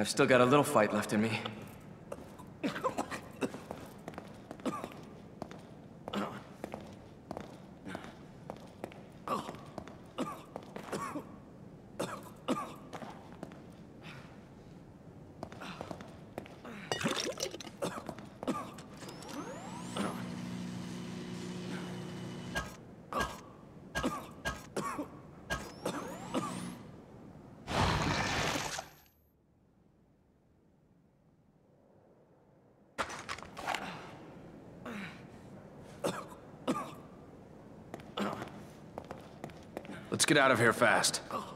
I've still got a little fight left in me. Get out of here fast. Keep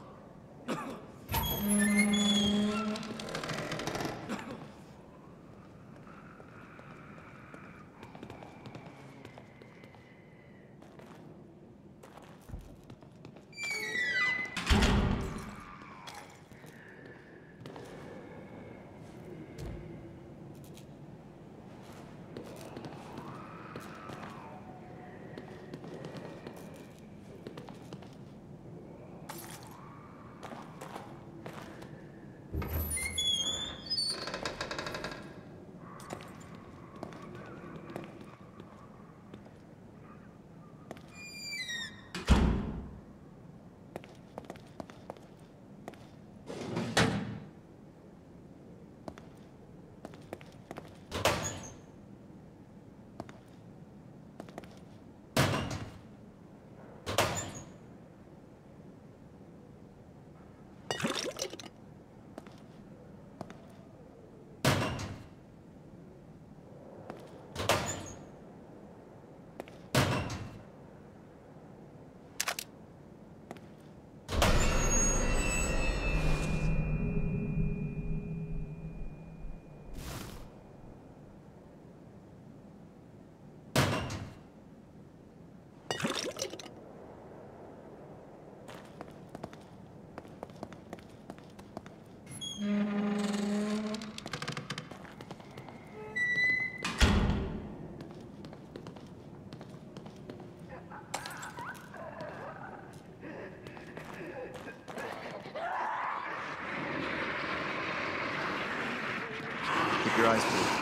your eyes peeled.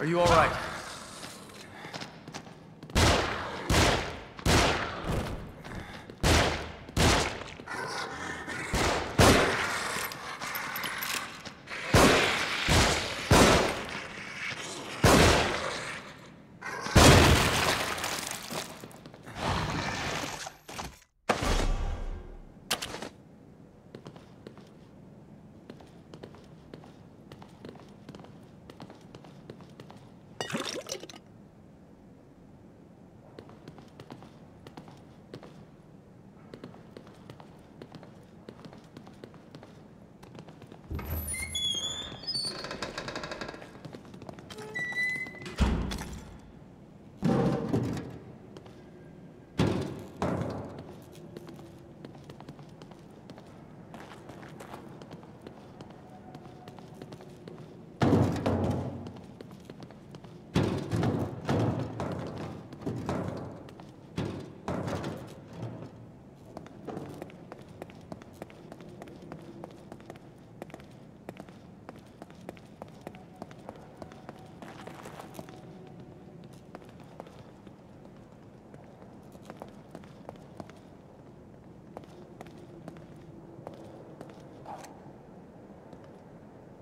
Are you all right?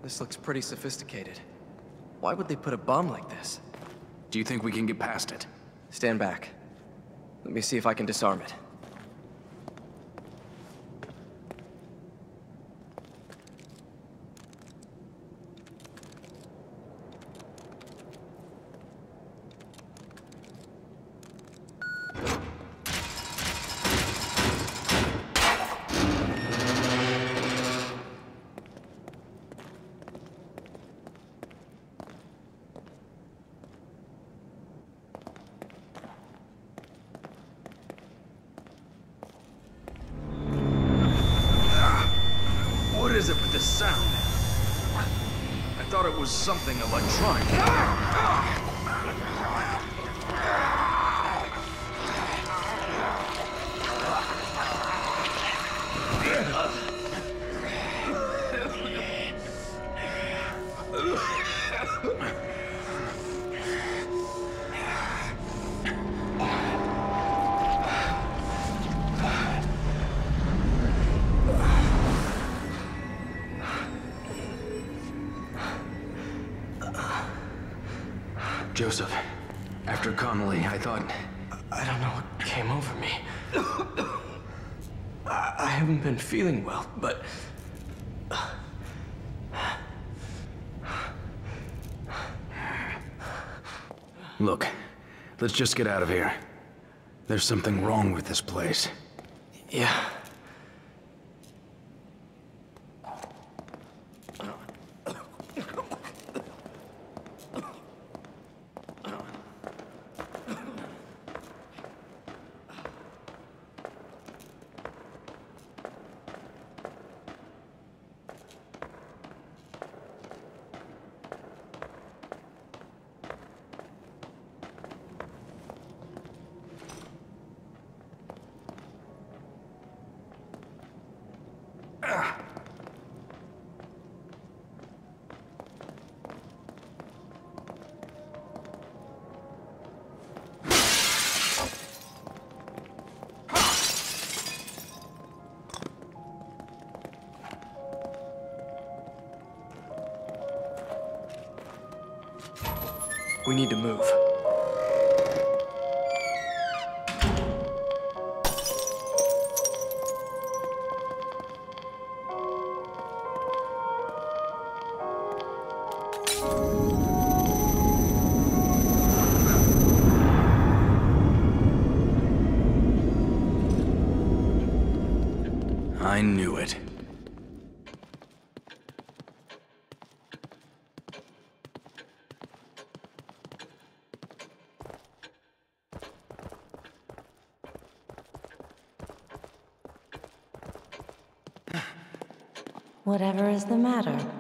This looks pretty sophisticated. Why would they put a bomb like this? Do you think we can get past it? Stand back. Let me see if I can disarm it. What is it with this sound? I thought it was something electronic. Feeling well, but Look, let's just get out of here. There's something wrong with this place. yeah. We need to move. Whatever is the matter?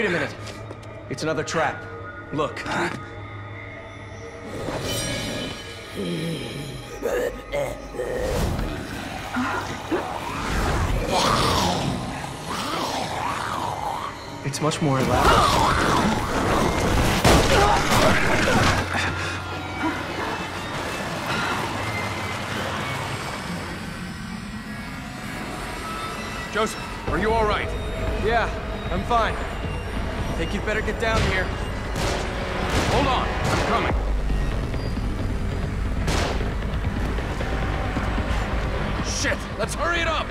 Wait a minute. It's another trap. Look. It's much more elaborate. Joseph, are you all right? Yeah, I'm fine. Think you'd better get down here. Hold on, I'm coming. Shit, let's hurry it up!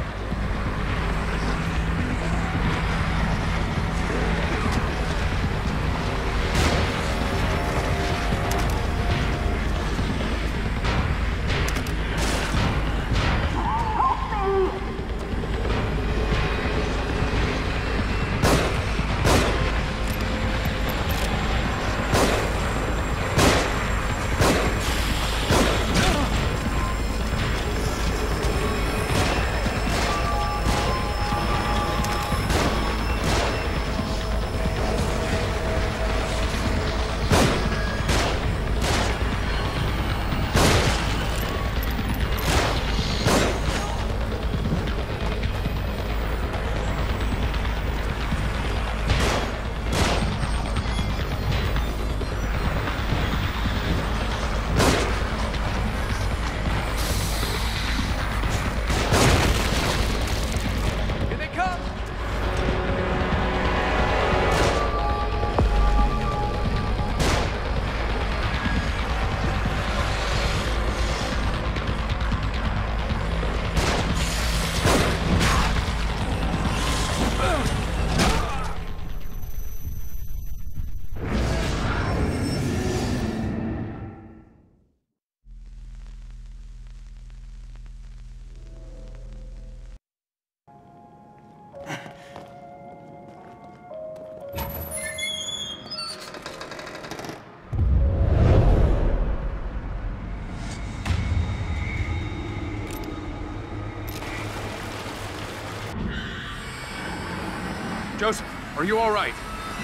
Are you all right?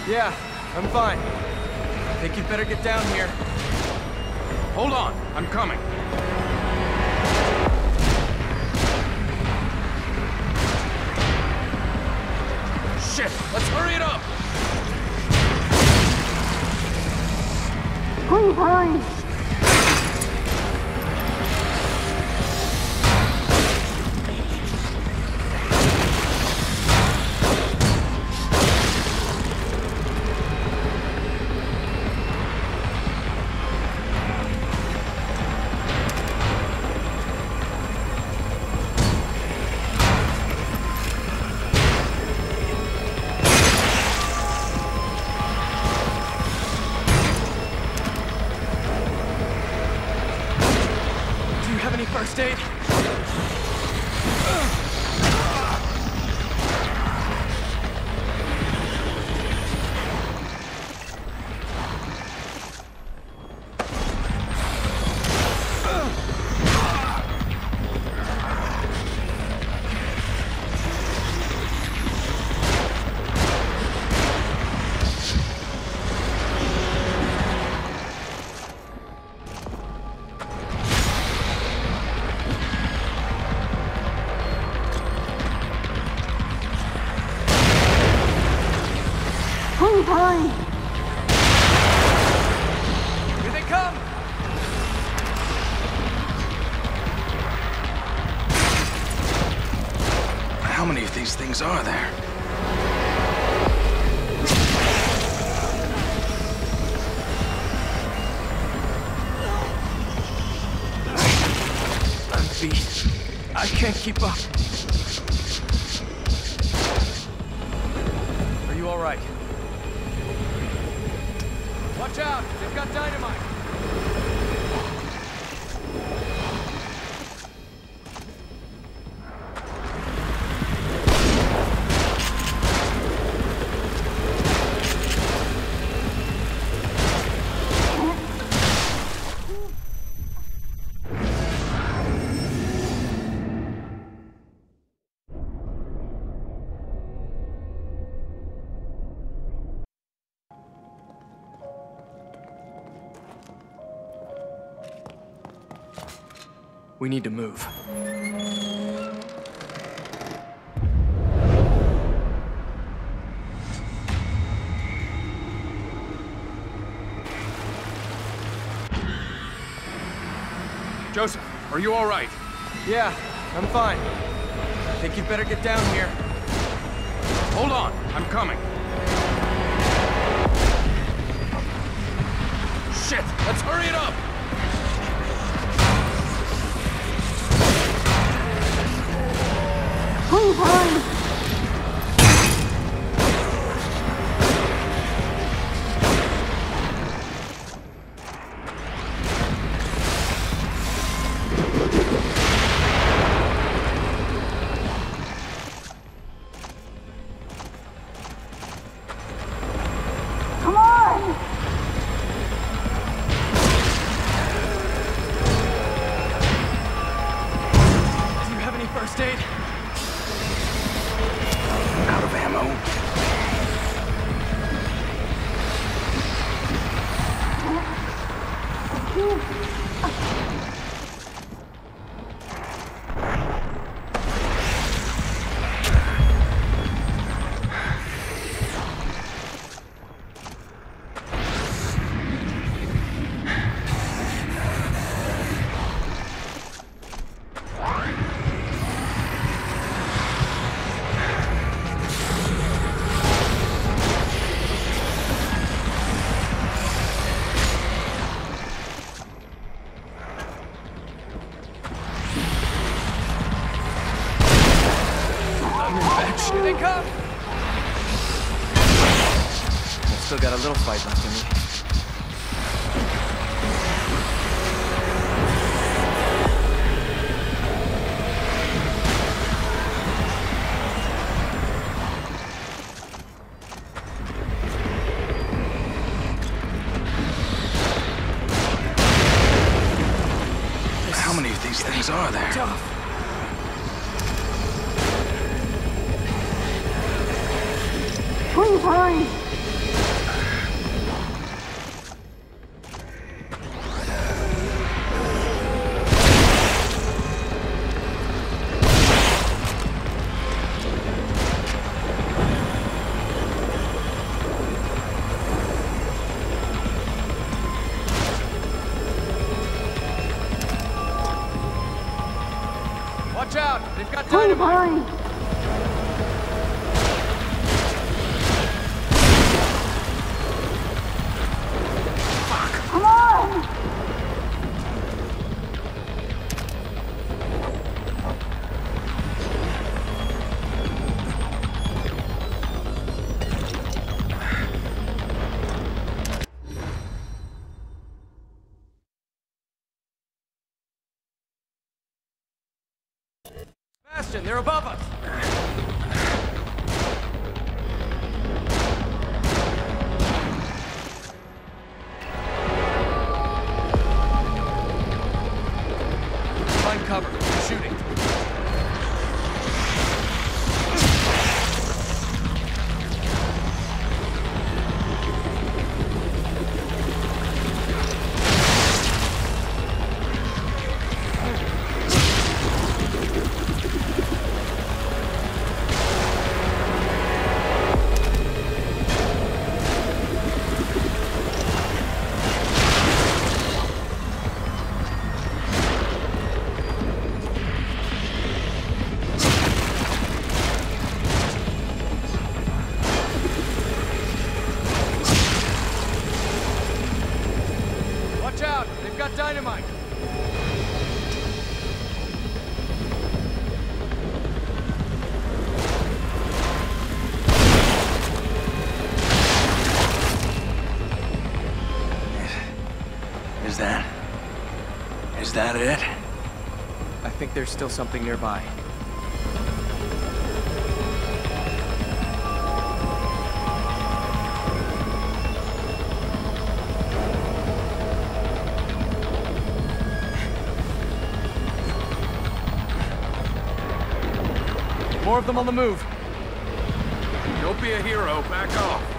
Yeah, I'm fine. I think you'd better get down here. Hold on, I'm coming. Can't keep up. We need to move. Joseph, are you all right? Yeah, I'm fine. I think you'd better get down here. Hold on, I'm coming. Shit, let's hurry it up! Please hurry! These things are there? Tough. Please hurry! Is that... Is that it? I think there's still something nearby. More of them on the move. Don't be a hero, back off.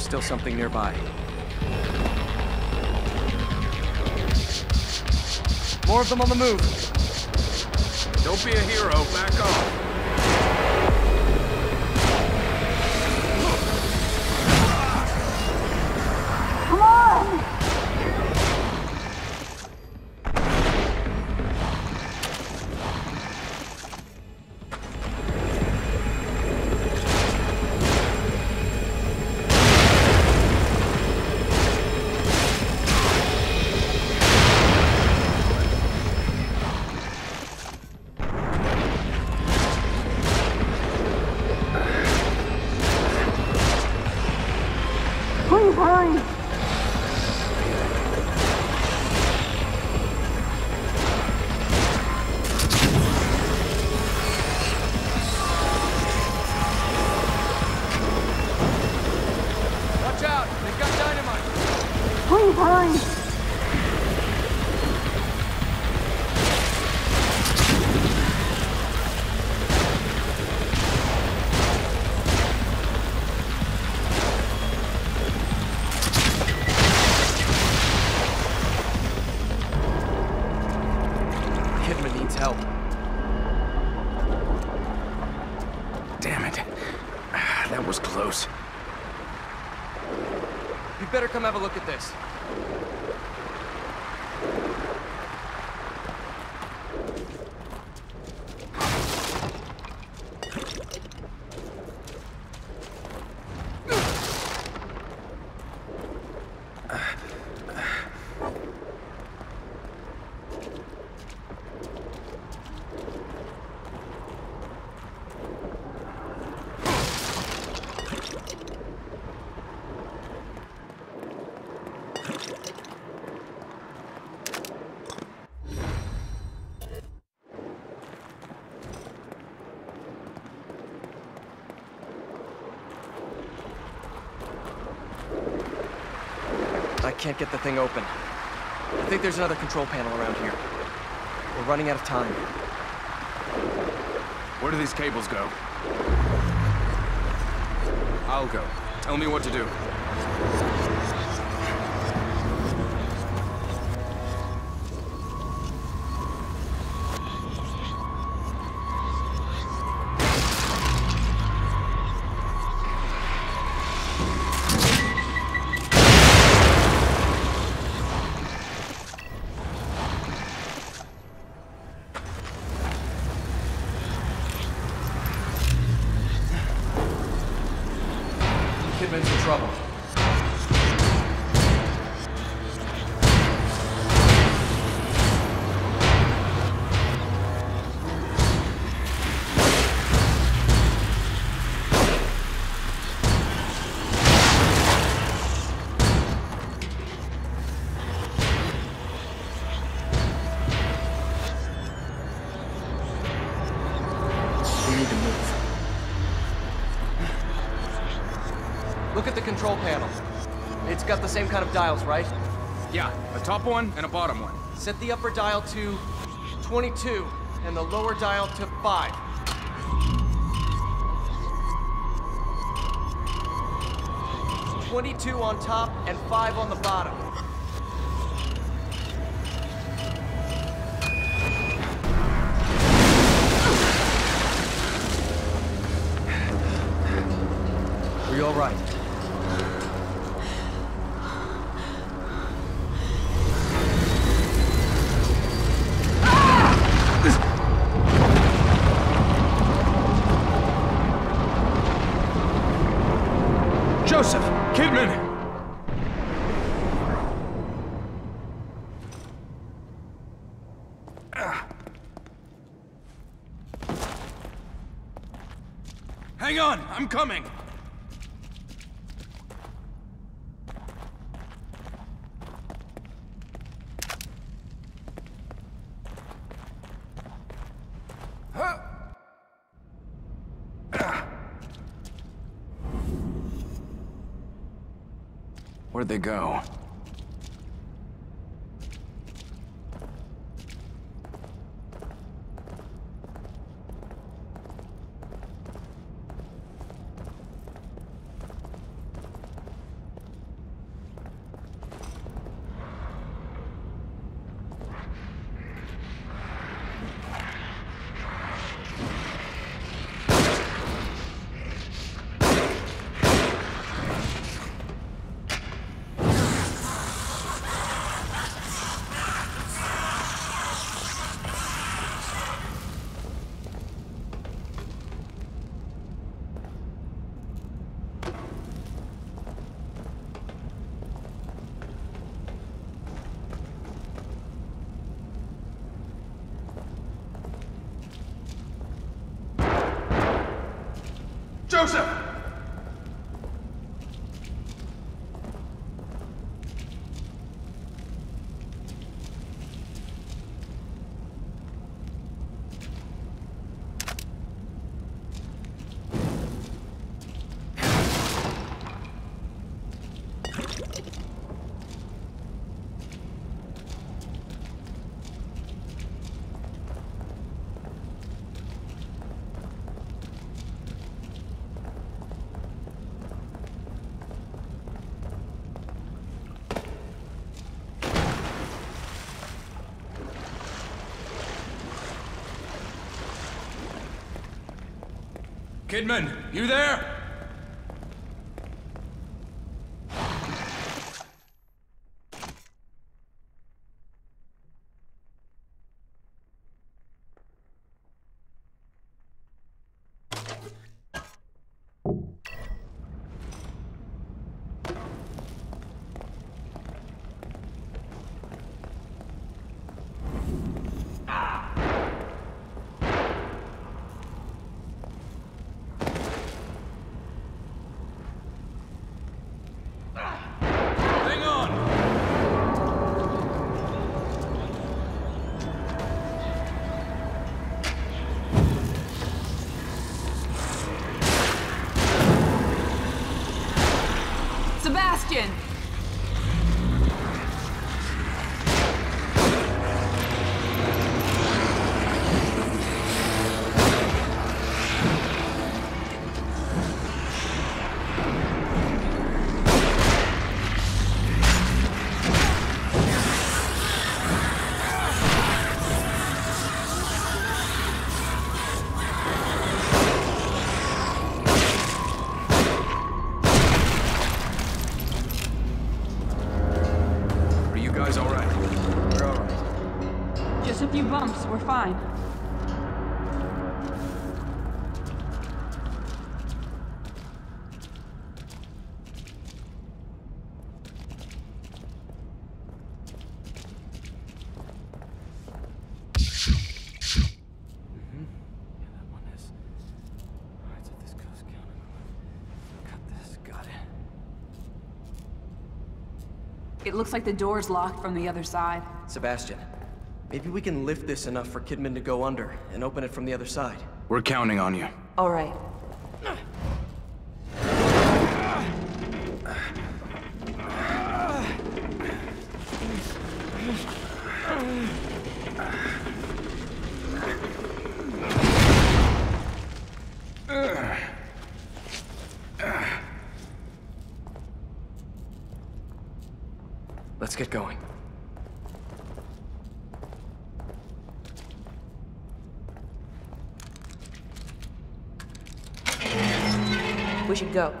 There's still something nearby. More of them on the move. Don't be a hero, back off. Come have a look at this. Can't get the thing open. I think there's another control panel around here. We're running out of time. Where do these cables go? I'll go. Tell me what to do. Look at the control panel. It's got the same kind of dials, right? Yeah, a top one and a bottom one. Set the upper dial to 22 and the lower dial to 5. Twenty-two on top and five on the bottom. I'm coming! Where'd they go? Joseph! Kidman, you there? Got it. It looks like the door's locked from the other side. Sebastian, maybe we can lift this enough for Kidman to go under and open it from the other side. We're counting on you. All right. Let's get going. We should go.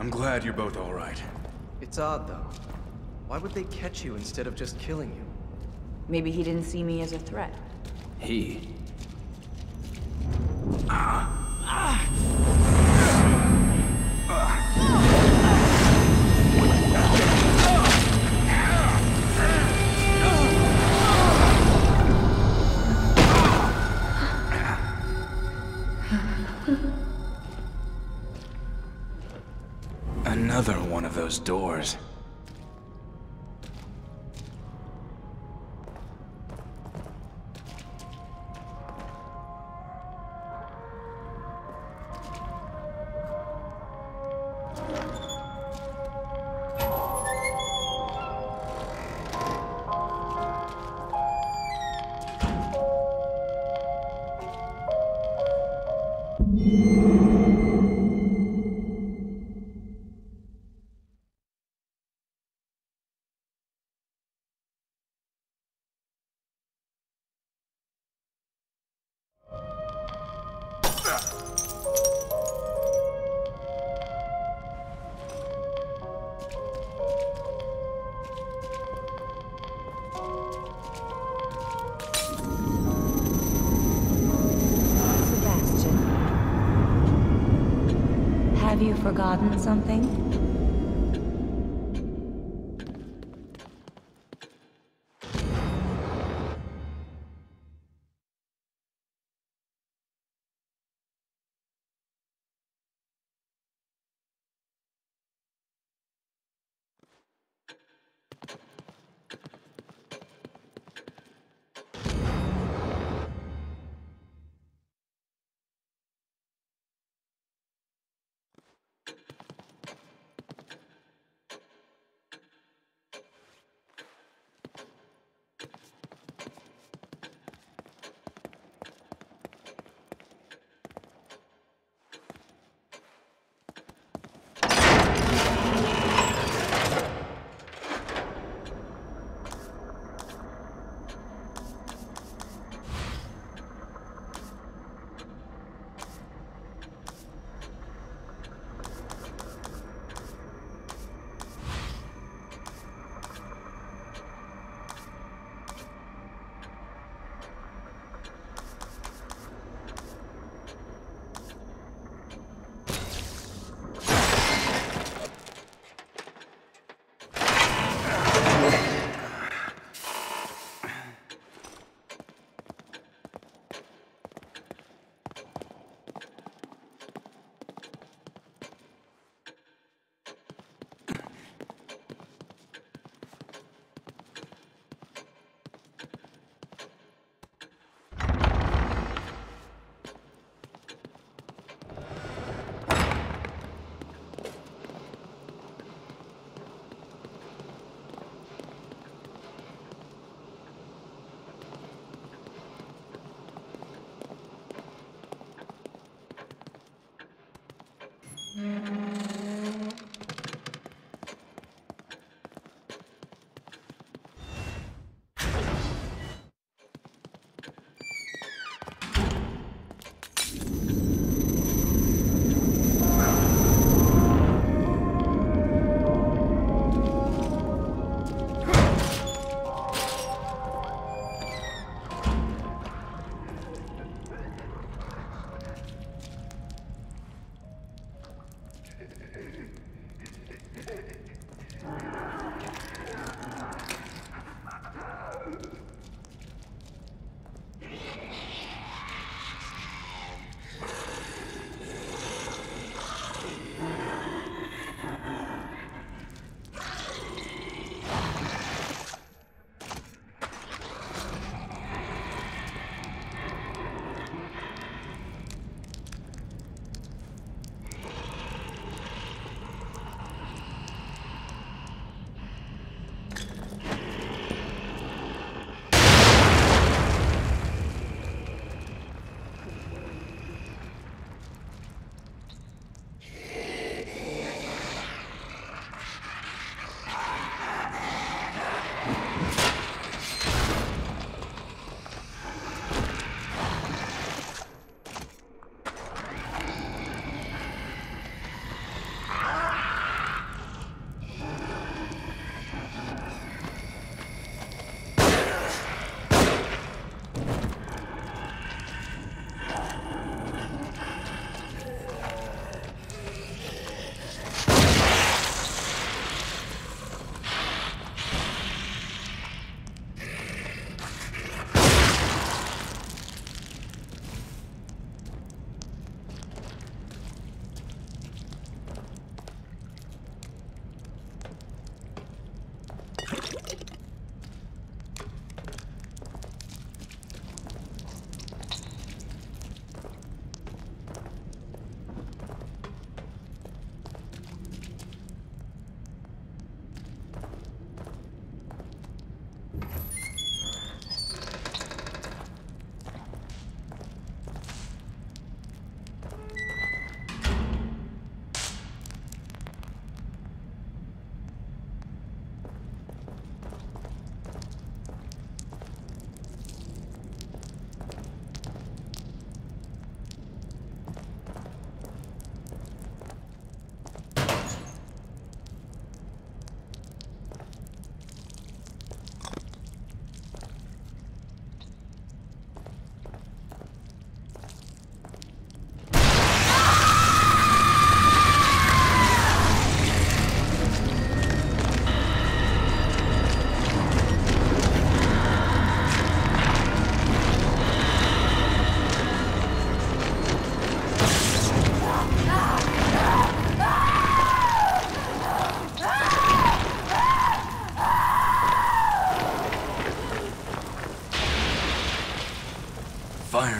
I'm glad you're both all right. It's odd, though. Why would they catch you instead of just killing you? Maybe he didn't see me as a threat. He? Sebastian.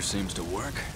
seems to work.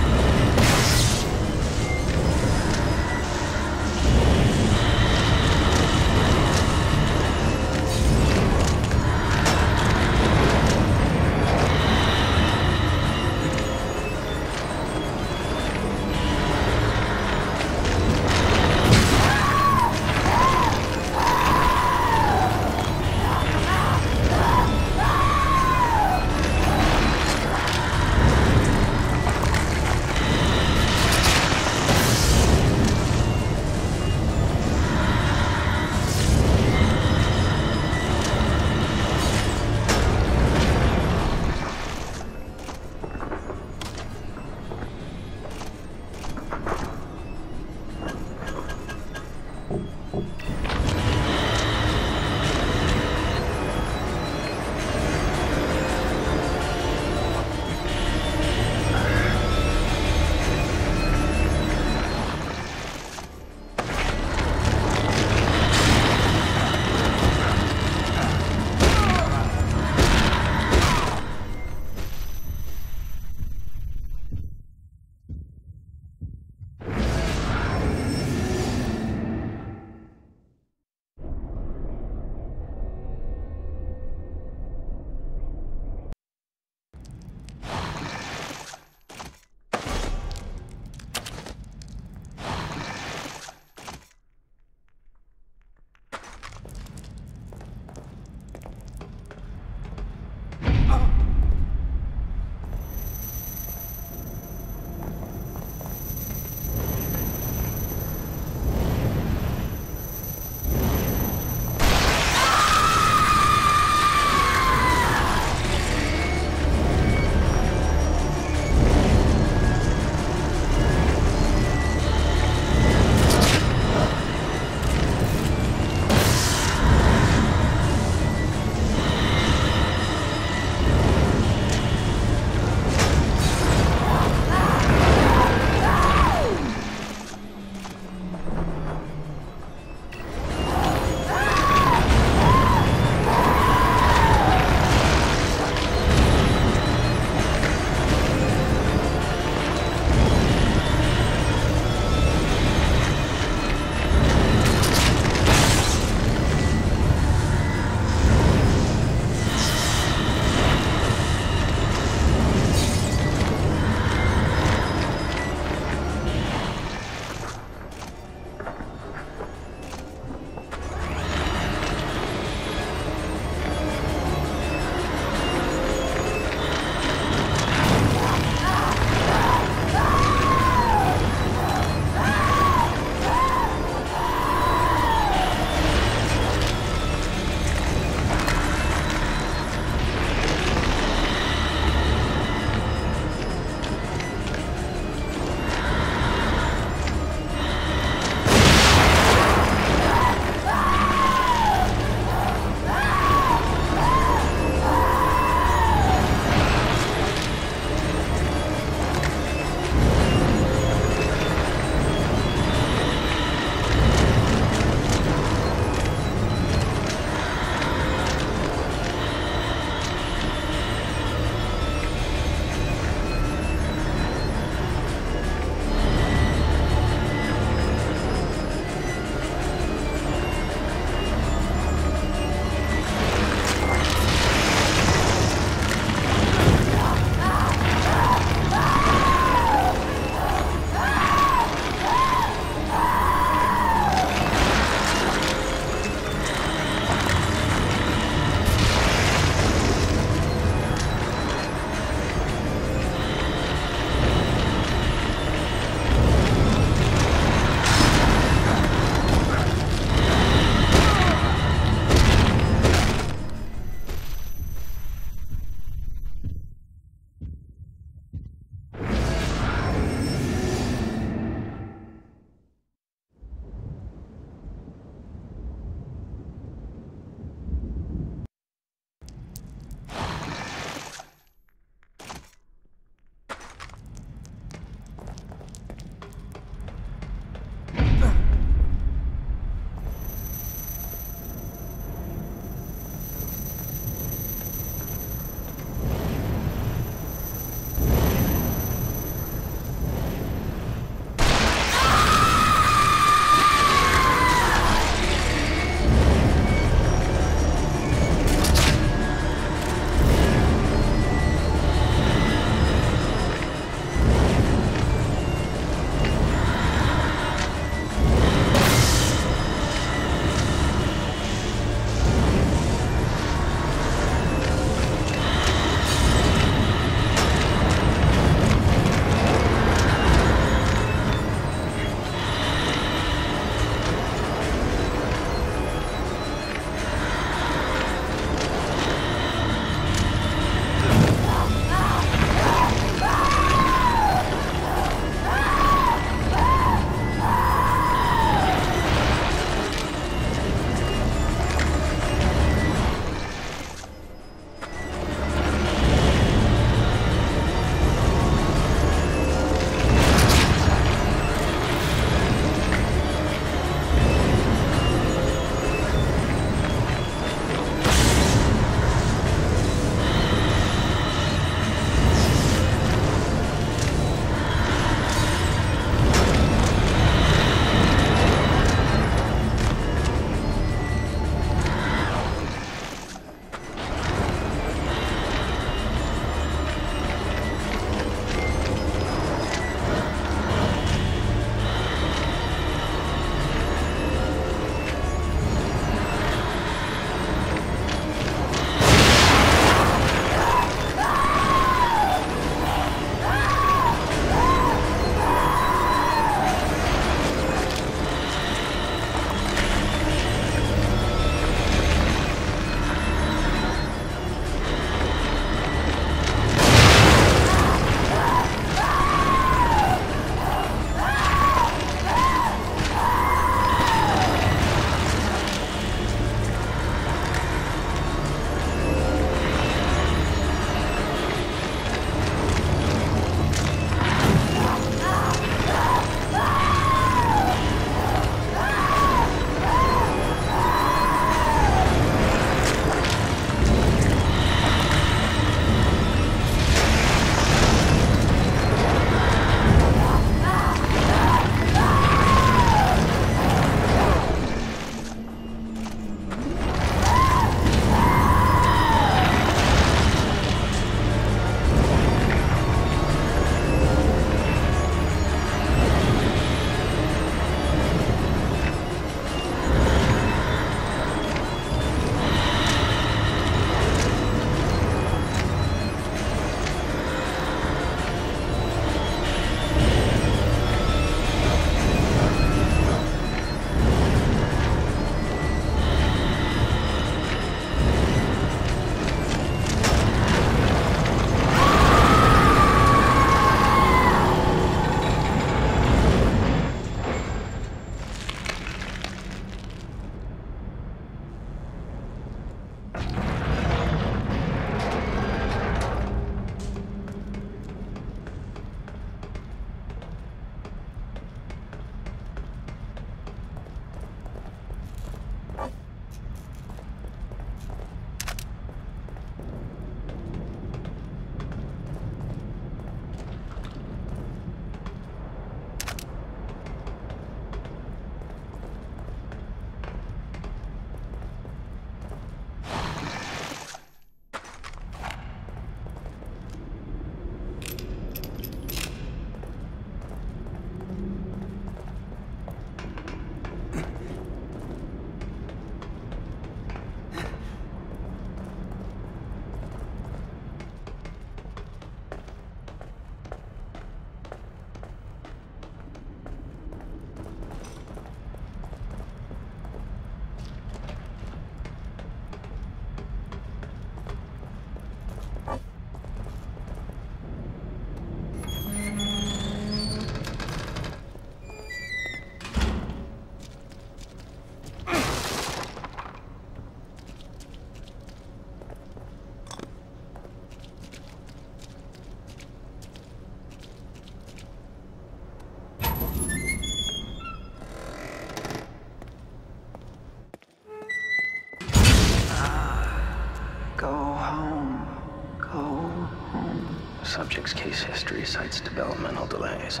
Subject's case history cites developmental delays.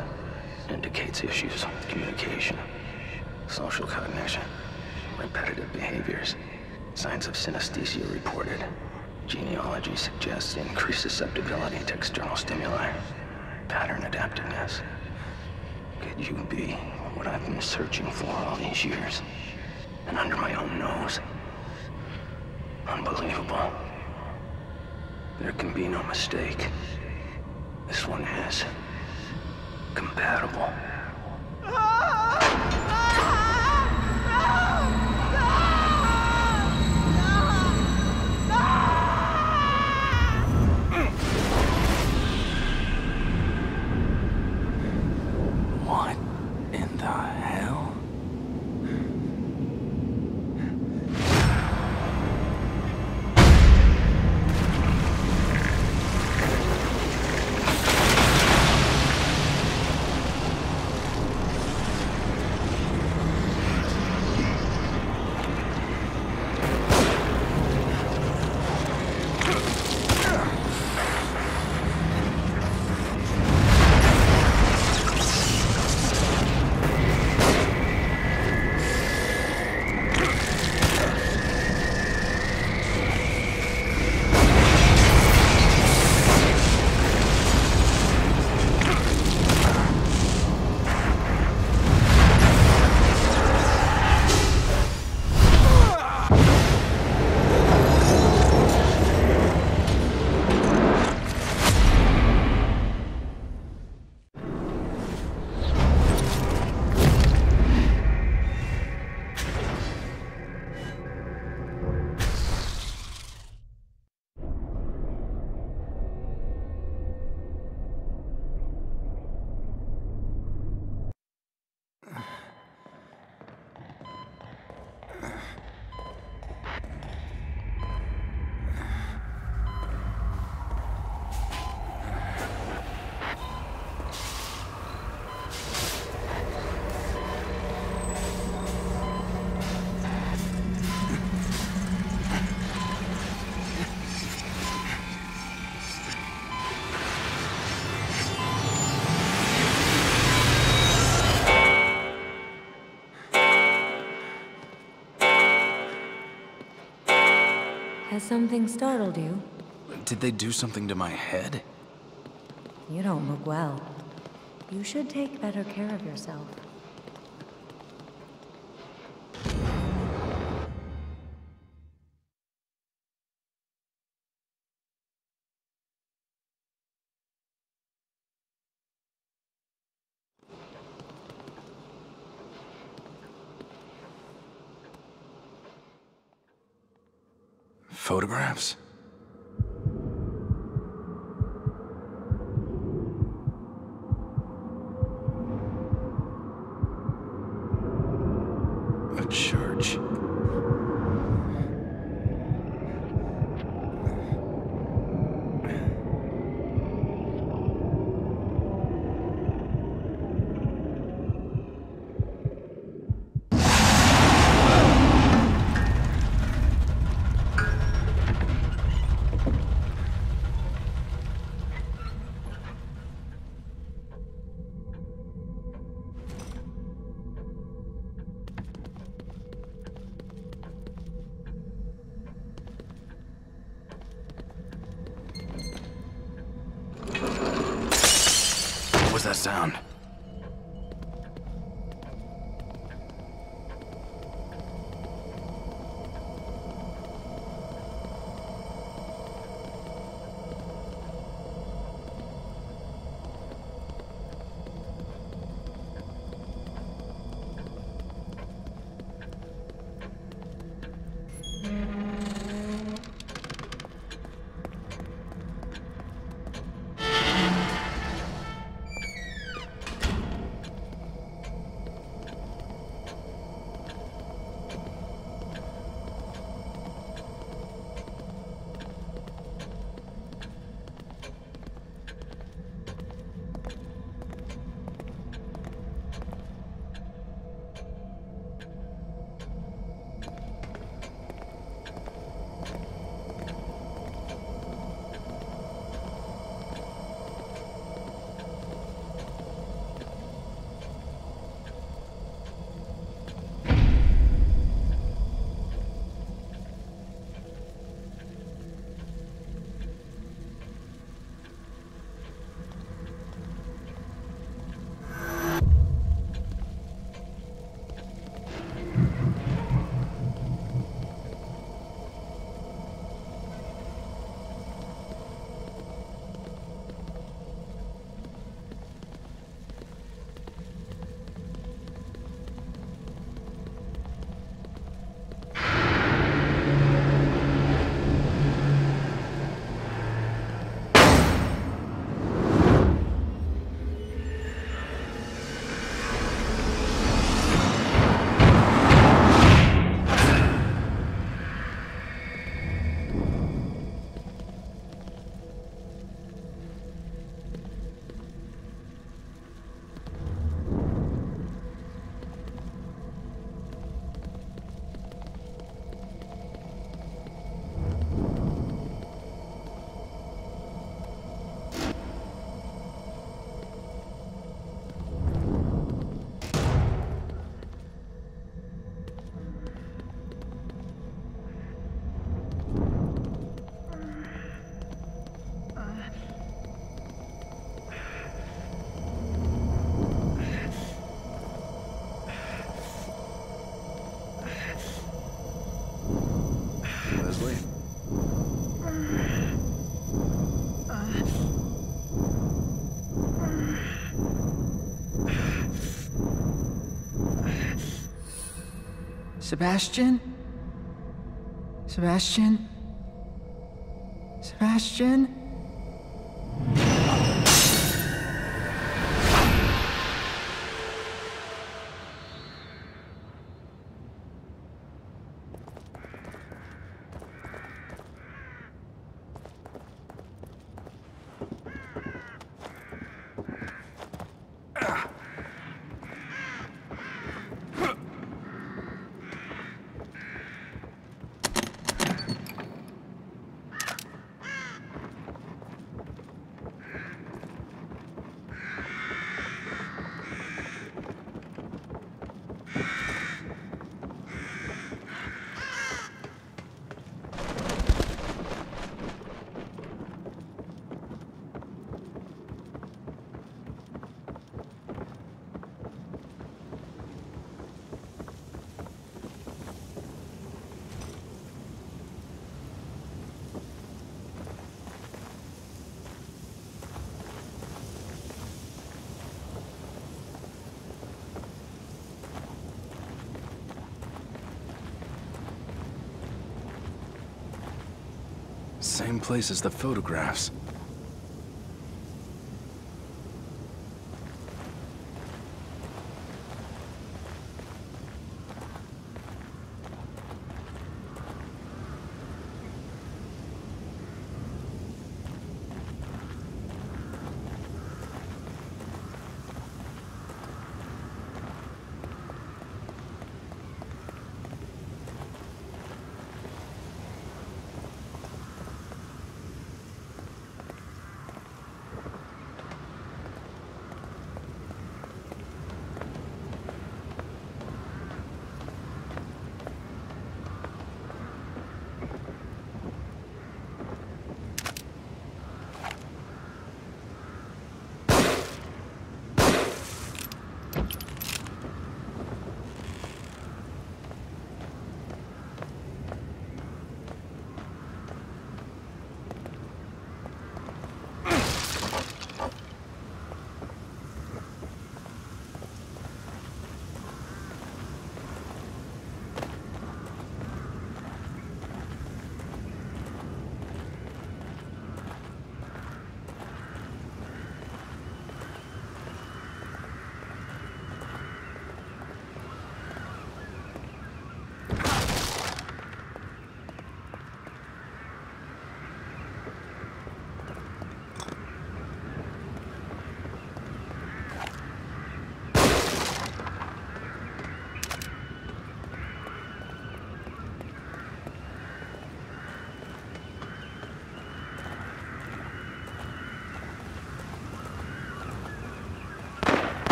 Indicates issues with communication, social cognition, repetitive behaviors. Signs of synesthesia reported. Genealogy suggests increased susceptibility to external stimuli. Pattern adaptiveness. Could you be what I've been searching for all these years? And under my own nose? Unbelievable. There can be no mistake. This one is compatible. What ah! Has something startled you? Did they do something to my head? You don't look well. You should take better care of yourself. Photographs? Sebastian? Sebastian? Sebastian? Same place as the photographs.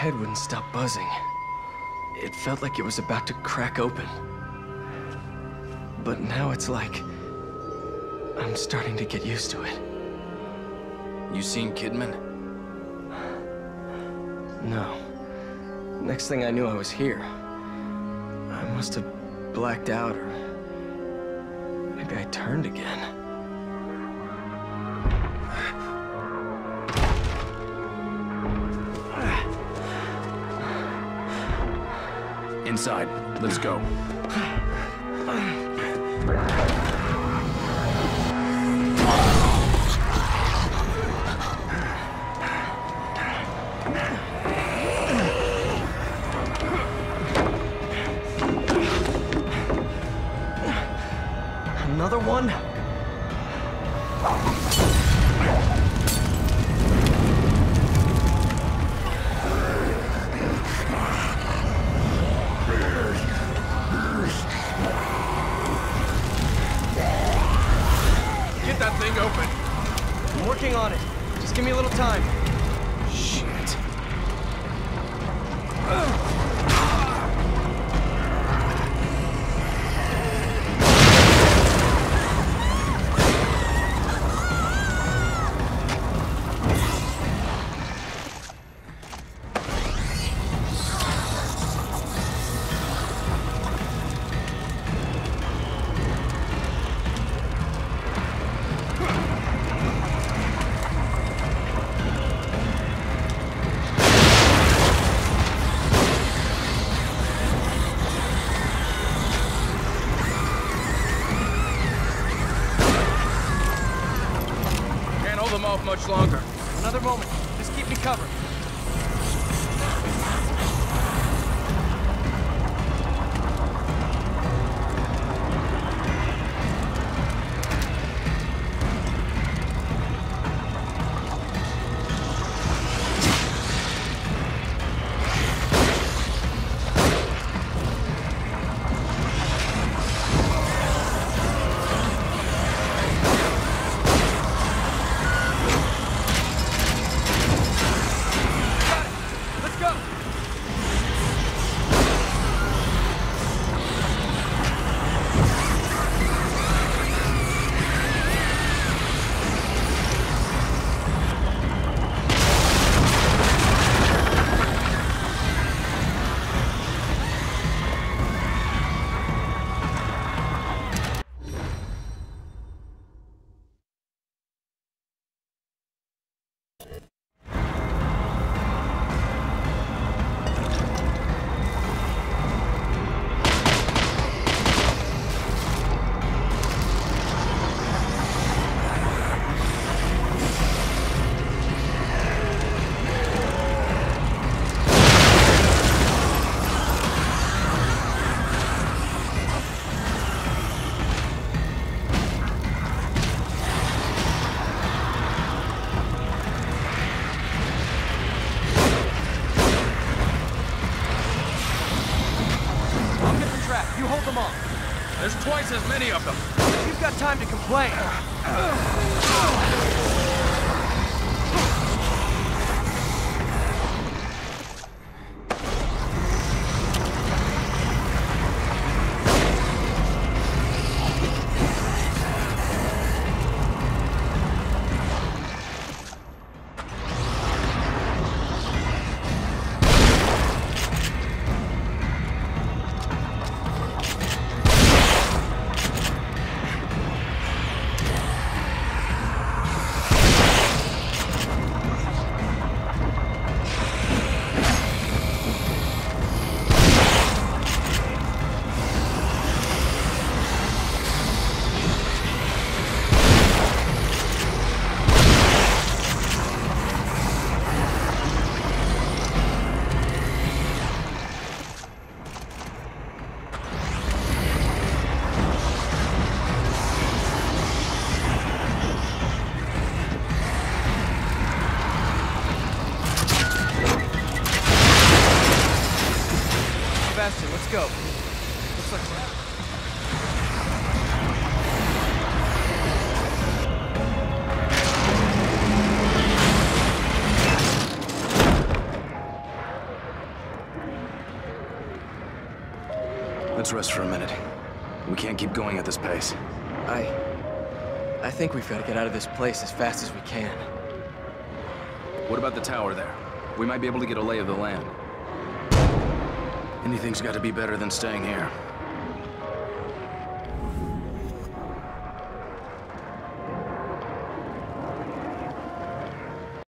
Head wouldn't stop buzzing. It felt like it was about to crack open. But now it's like... I'm starting to get used to it. You seen Kidman? No. Next thing I knew, I was here. I must have blacked out, or... Maybe I turned again. Inside. Let's go. give me a little time. Much longer. Got Let's rest for a minute. We can't keep going at this pace. I... I think we've got to get out of this place as fast as we can. What about the tower there? We might be able to get a lay of the land. Anything's got to be better than staying here.